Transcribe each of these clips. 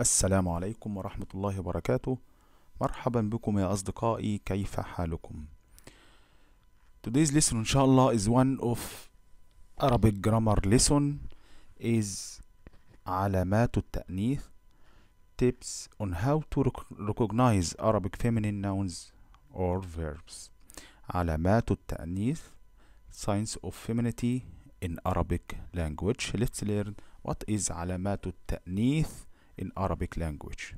السلام عليكم ورحمة الله وبركاته مرحبا بكم يا أصدقائي كيف حالكم Today's lesson إن شاء الله is one of Arabic grammar lesson is علامات التأنيث tips on how to rec- recognize Arabic feminine nouns or verbs علامات التأنيث signs of femininity in Arabic language let's learn what is علامات التأنيث in Arabic language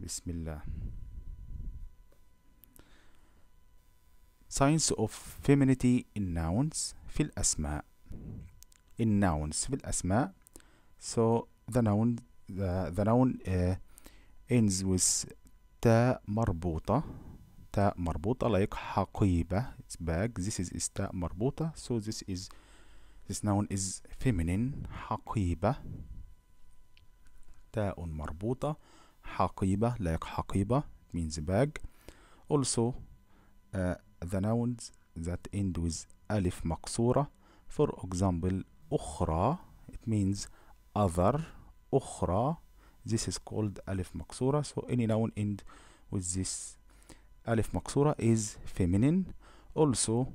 بسم الله signs of femininity in nouns في الأسماء in nouns في الأسماء so the noun the, the noun uh, ends with تاء مربوطة تاء مربوطة like حقيبة it's bag this is, is تاء مربوطة so this is this noun is feminine حقيبة تاء مربوطة حقيبة like حقيبة means bag also uh, the nouns that end with ألف مقصورة for example أخرى it means other أخرى this is called ألف مقصورة so any noun end with this ألف مقصورة is feminine also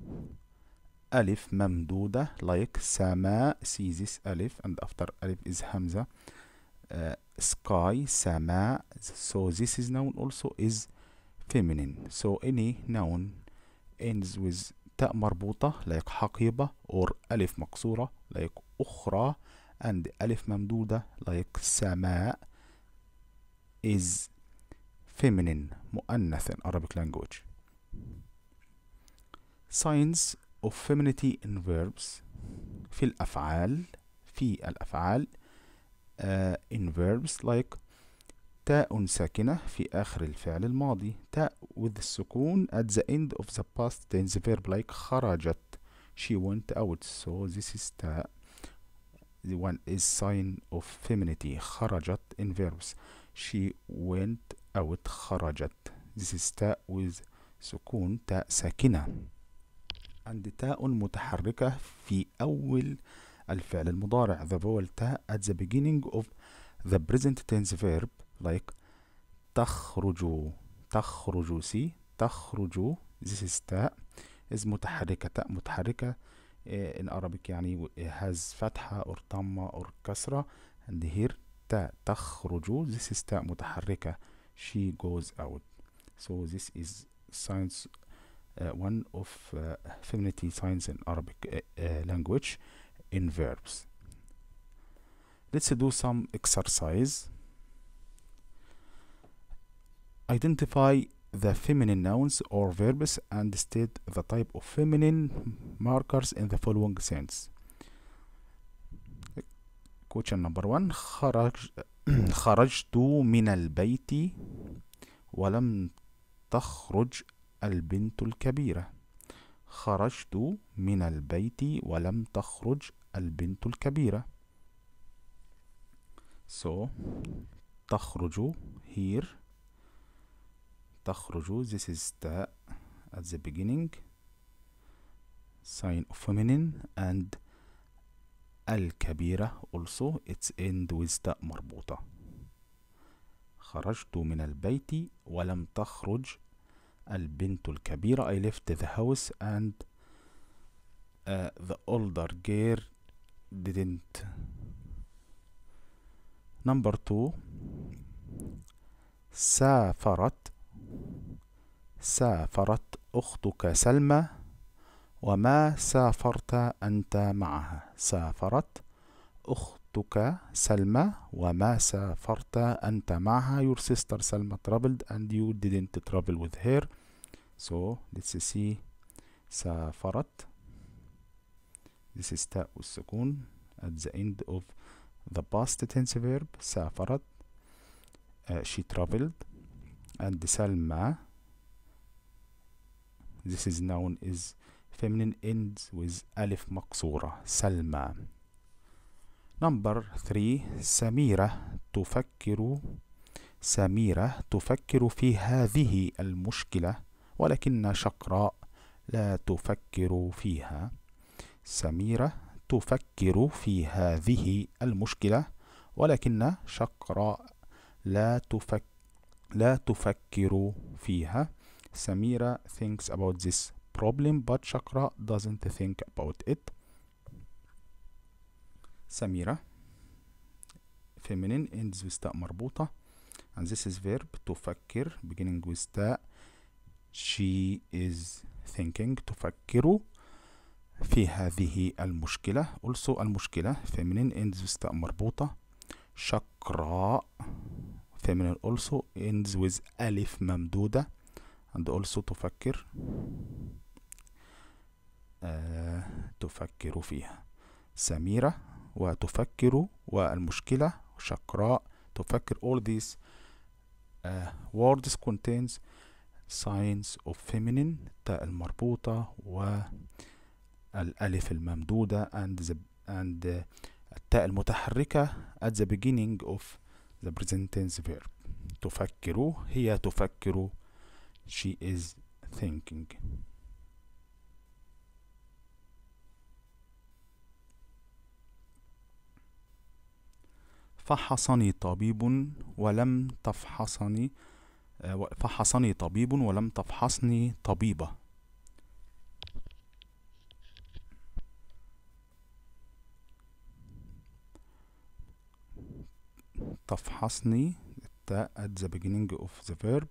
ألف ممدودة like سماء see this ألف and after ألف is همزة uh, sky سماء so this is noun also is feminine so any noun ends with تاء مربوطة like حقيبة or ألف مكسورة like أخرى and ألف ممدودة like سماء is feminine مؤنث in Arabic language signs of femininity in verbs في الأفعال في الأفعال uh, in verbs like تاء ساكنة في آخر الفعل الماضي تاء with السكون at the end of the past tense verb like خرجت she went out so this is تاء the one is sign of femininity خرجت in verbs she went out خرجت this is تاء with سكون تاء ساكنة عند تاء متحركة في أول الفعل المضارع the vowel تاء at the beginning of the present tense verb like تخرج تخرج سي تخرج this is تاء is متحركة تاء متحركة eh, in Arabic يعني has فتحة or ضمة or كسرة and here تاء تخرج this is تاء متحركة she goes out so this is signs uh, one of uh, femininity signs in Arabic uh, uh, language in verbs let's do some exercise identify the feminine nouns or verbs and state the type of feminine markers in the following sense question number one خرج خرجت من البيت ولم تخرج البنت الكبيرة خرجت من البيت ولم تخرج البنت الكبيرة so تخرج here تخرج this is تاء at the beginning sign of feminine and الكبيرة also it's end with تاء مربوطة خرجت من البيت ولم تخرج البنت الكبيرة I left the house and uh, the older girl didn't number two سافرت سافرت أختك سلمى وما سافرت أنت معها سافرت أختك سلمى وما سافرت أنت معها your sister Salma traveled and you didn't travel with her so let's see سافرت this is تاء والسكون at the end of the past tense verb سافرت uh, she traveled and Salma this is noun is feminine ends with ألف مقصورة سلمى number three سميرة تفكر سميرة تفكر في هذه المشكلة ولكن شقراء لا تفكر فيها سميرة تفكر في هذه المشكلة ولكن شقراء لا تفك لا تفكر فيها سميرة thinks about this problem but شقراء doesn't think about it سميرة feminine ends with تاء مربوطة and this is verb تفكر beginning with تاء she is thinking تفكر في هذه المشكلة also المشكلة feminine ends with تاء مربوطة شقراء feminine also ends with ألف ممدودة and also تفكر آه تفكر فيها. سميرة وتفكر والمشكلة شقراء تفكر all these uh, words contains signs of feminine التاء المربوطة والألف الممدودة and the and التاء المتحركة at the beginning of the present tense verb. تفكر هي تفكر. She is thinking. فحصني طبيب ولم تفحصني فحصني طبيب ولم تفحصني طبيبة. تفحصني التاء at the beginning of the verb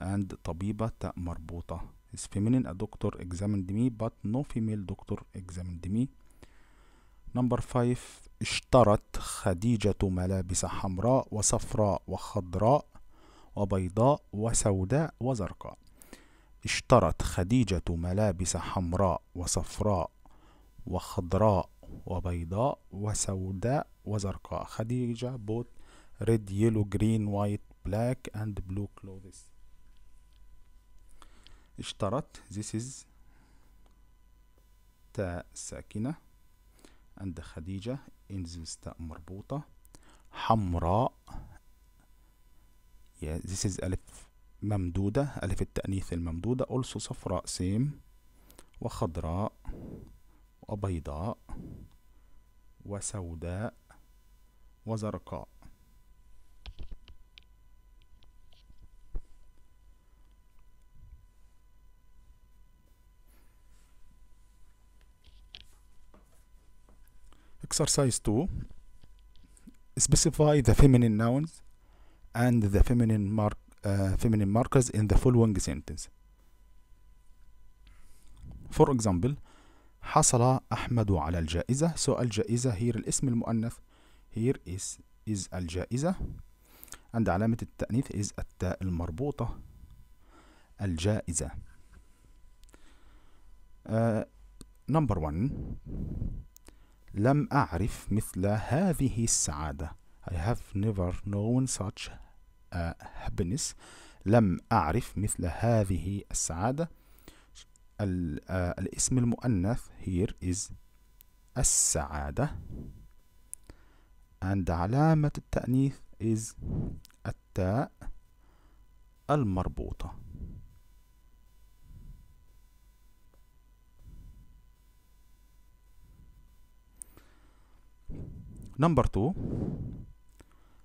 and طبيبة تاء مربوطة. Is feminine a doctor examined me but no female doctor examined me. Number 5 اشترت خديجة ملابس حمراء وصفراء وخضراء وبيضاء وسوداء وزرقاء. اشترت خديجة ملابس حمراء وصفراء وخضراء وبيضاء وسوداء وزرقاء. خديجة bought red, yellow, green, white, black and blue clothes. اشترت. This is تاء ساكنة. عند خديجة. انزل تاء مربوطة. حمراء. Yeah, this is ألف ممدودة. ألف التأنيث الممدودة. Also صفراء سيم وخضراء. وبيضاء. وسوداء. وزرقاء. Exercise 2 Specify the feminine nouns and the feminine, mark, uh, feminine markers in the following sentence. For example حصل أحمد على الجائزة so الجائزة هي الاسم المؤنث here is is الجائزة عند علامة التأنيث is التاء المربوطة الجائزة uh, number one لم أعرف مثل هذه السعادة. I have never known such a happiness. لم أعرف مثل هذه السعادة. ال, uh, الاسم المؤنث here is السعادة. And علامة التأنيث is التاء المربوطة. Number two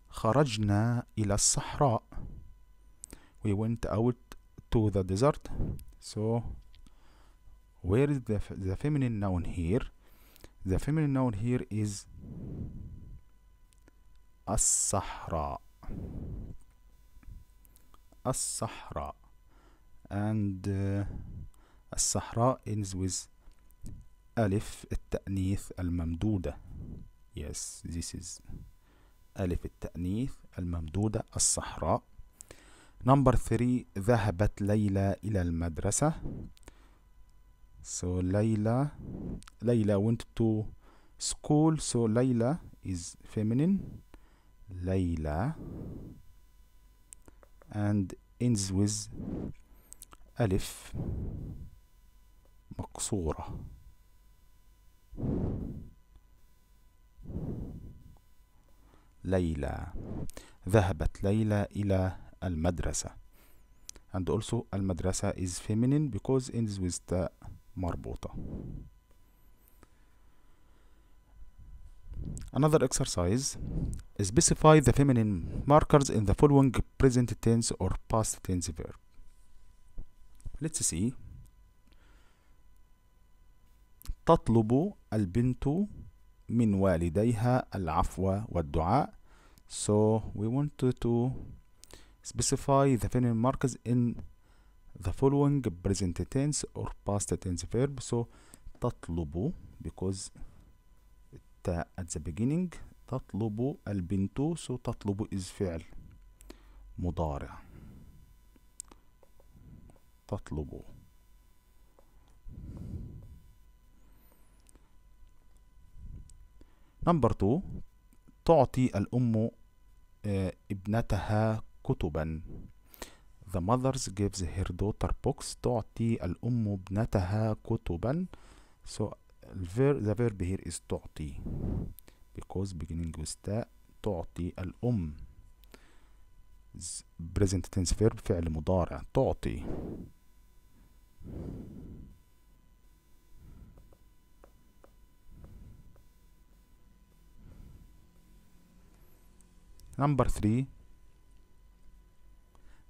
خرجنا إلى الصحراء We went out to the desert So where is the, the feminine noun here? The feminine noun here is الصحراء الصحراء and uh, الصحراء ends with ألف التأنيث الممدودة yes this is ألف التأنيث الممدودة الصحراء. Number 3 ذهبت ليلى إلى المدرسة. So ليلى ليلى went to school. So ليلى is feminine. ليلى and ends with ألف. مقصورة. ليلى ذهبت ليلى إلى المدرسة and also المدرسة is feminine because ends with the مربوطة Another exercise specify the feminine markers in the following present tense or past tense verb. Let's see. تطلب البنت من والديها العفو والدعاء. So we want to specify the feminine markers in the following present tense or past tense verb. So تطلب because التاء at the beginning تطلب البنت so تطلب is فعل مضارع تطلب نمبر 2 تعطي الأم ابنتها كتبا The mother gives her daughter books تعطي الأم ابنتها كتبا So the verb here is تعطي because beginning with تاء تعطي الأم present tense verb فعل مضارع تعطي نمبر 3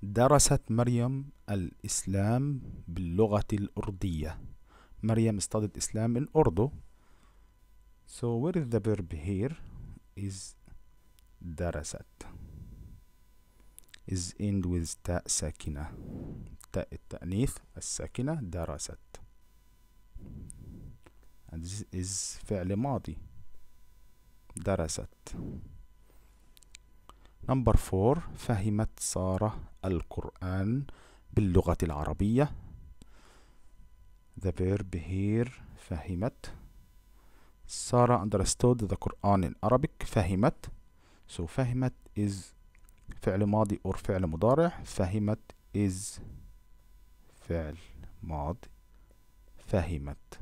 درست مريم الإسلام باللغة الأردية. مريم studied Islam in Urdu. So where is the verb here? Is درست. Is end with تاء ساكنة تاء التأنيث الساكنة درست. And this is فعل ماضي. درست. number four فهمت سارة القرآن باللغة العربية. The verb here فهمت. سارة understood the Quran in Arabic فهمت. So فهمت is فعل ماضي or فعل مضارع فهمت is فعل ماضي فهمت.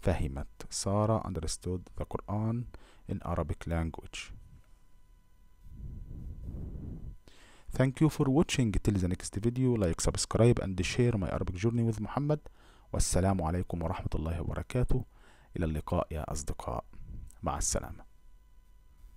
فهمت. سارة understood the Quran in Arabic language. Thank you for watching till the next video like subscribe and share my Arabic journey with Muhammad والسلام عليكم ورحمة الله وبركاته إلى اللقاء يا أصدقاء مع السلامة